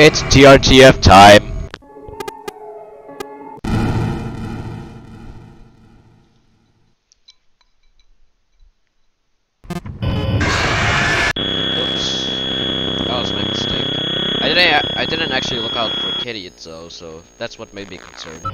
It's TRTF time. I didn't actually look out for Kitty though, so that's what made me concerned.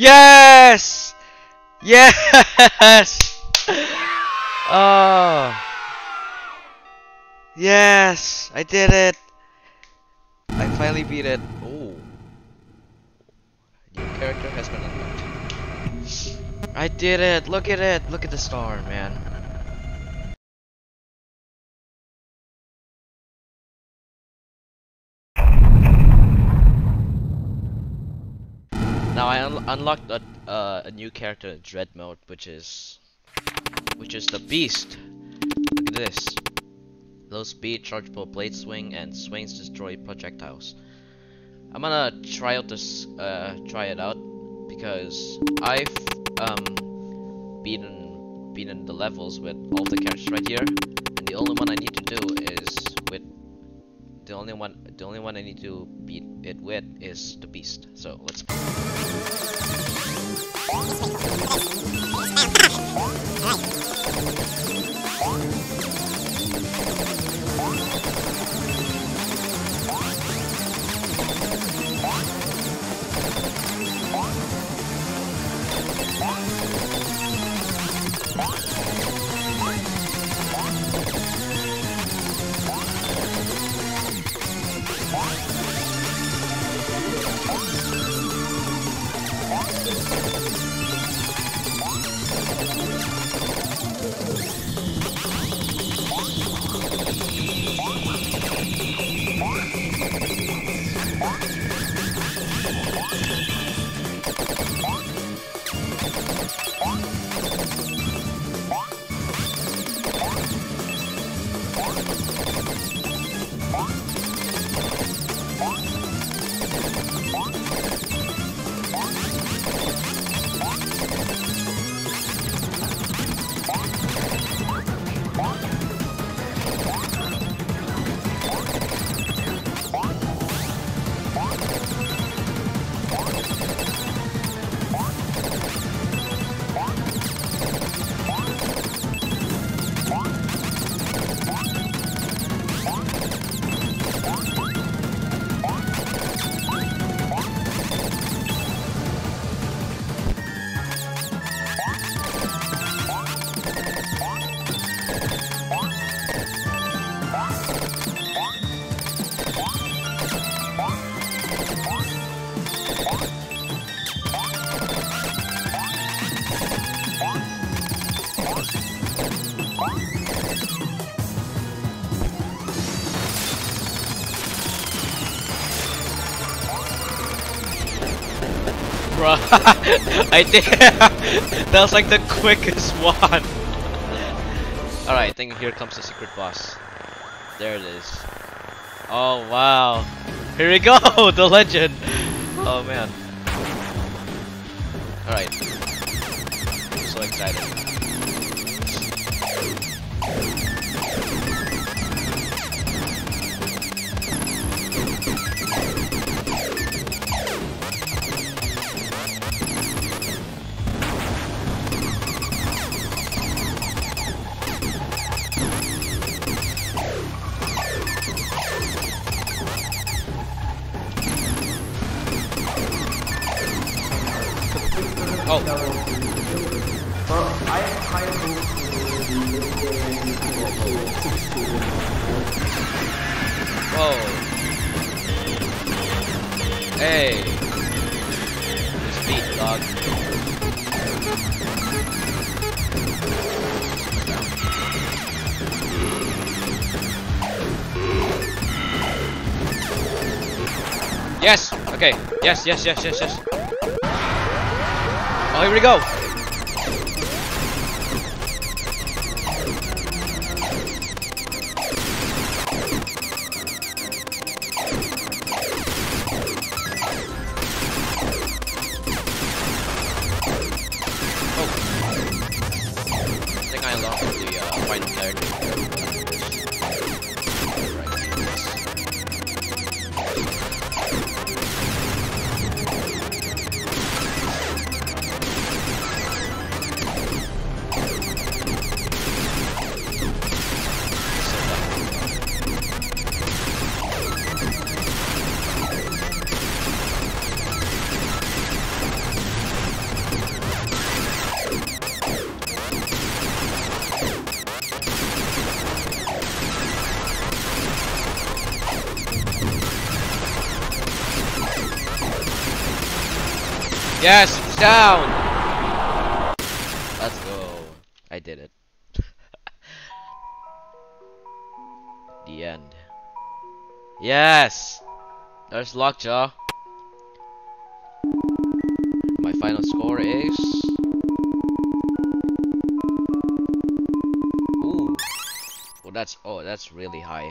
Yes! Yes! Oh. Yes! I did it! I finally beat it. Oh. New character has been unlocked. I did it! Look at it! Look at the star, man. Now I un unlocked a, uh, a new character in Dread mode, which is which is the Beast. Look at this. Low speed, chargeable blade swing, and swings destroy projectiles. I'm gonna try out this, uh, try it out because I've um beaten beaten the levels with all the characters right here, and the only one I need to do is with the only one the only one I need to beat it with is the Beast. So let's. Bruh, I did. that was like the quickest one. Alright, I think here comes the secret boss. There it is. Oh wow. Here we go, the legend. Oh man. Alright. I'm so excited. Whoa. Hey. This beat, dog. Yes. Okay. Yes. Yes. Yes. Yes. Yes. Oh, here we go. Yes, it's down. Let's go. I did it. the end. Yes. There's Lockjaw. My final score is. Ooh. Well, that's oh, that's really high.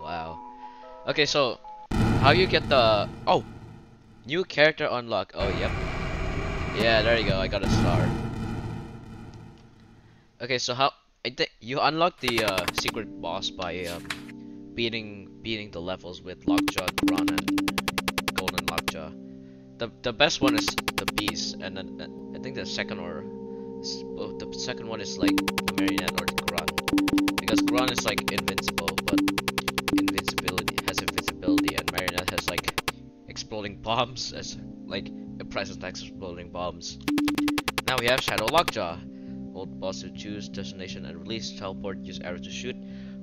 Wow. Okay, so how you get the oh new character unlock? Oh, yep. Yeah, there you go. I got a star. Okay, so how I think you unlock the uh, secret boss by um, beating beating the levels with Lockjaw, Gron, and Golden Lockjaw. The the best one is the Beast, and then uh, I think the second or well, the second one is like the Marionette or the Gron, because Gron is like invincible, but exploding bombs as like a present exploding bombs. Now we have Shadow Lockjaw. Hold boss to choose destination and release. Teleport, use arrow to shoot.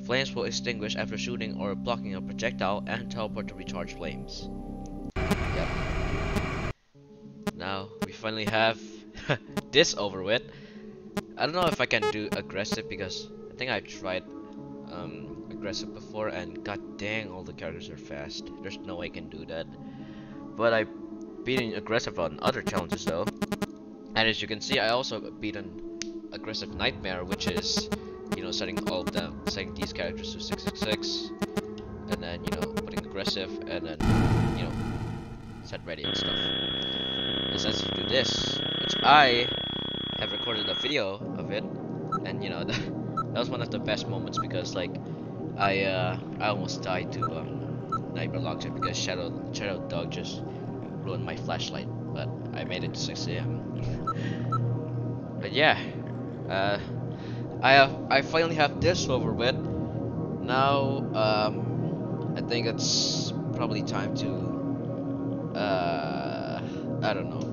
Flames will extinguish after shooting or blocking a projectile, and teleport to recharge flames. Yep. Now we finally have this over with. I don't know if I can do aggressive because I think I tried um, aggressive before and god dang all the characters are fast. There's no way I can do that. But I beaten aggressive on other challenges though. And as you can see I also beat an aggressive nightmare which is you know setting all of them setting these characters to 666 and then you know putting aggressive and then you know set ready and stuff. And since you do this, which I have recorded a video of it, and you know that, that was one of the best moments because like I uh, I almost died to um, Nightmare Lockjaw because Shadow Shadow Dog just ruined my flashlight, but I made it to 6 a.m. but yeah, uh, I uh, I finally have this over with. Now um, I think it's probably time to uh, I don't know